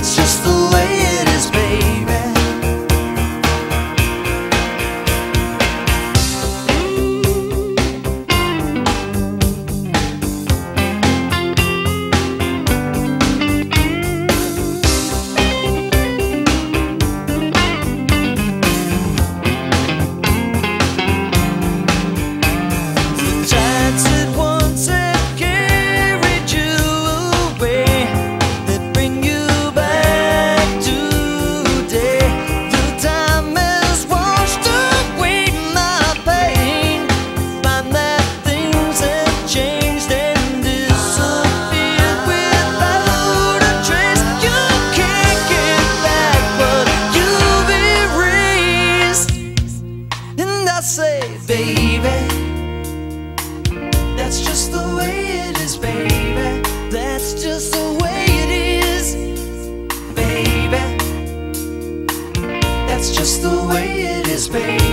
Just the way it is, baby.